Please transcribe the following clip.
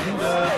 Uh,